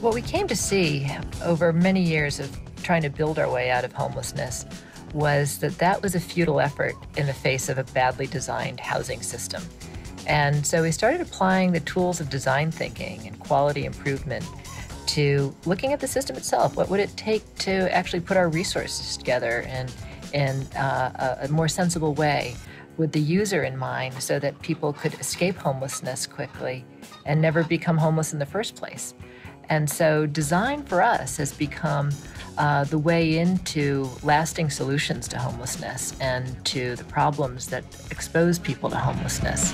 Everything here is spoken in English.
What we came to see over many years of trying to build our way out of homelessness was that that was a futile effort in the face of a badly designed housing system. And so we started applying the tools of design thinking and quality improvement to looking at the system itself. What would it take to actually put our resources together in, in uh, a, a more sensible way with the user in mind so that people could escape homelessness quickly and never become homeless in the first place? And so design for us has become uh, the way into lasting solutions to homelessness and to the problems that expose people to homelessness.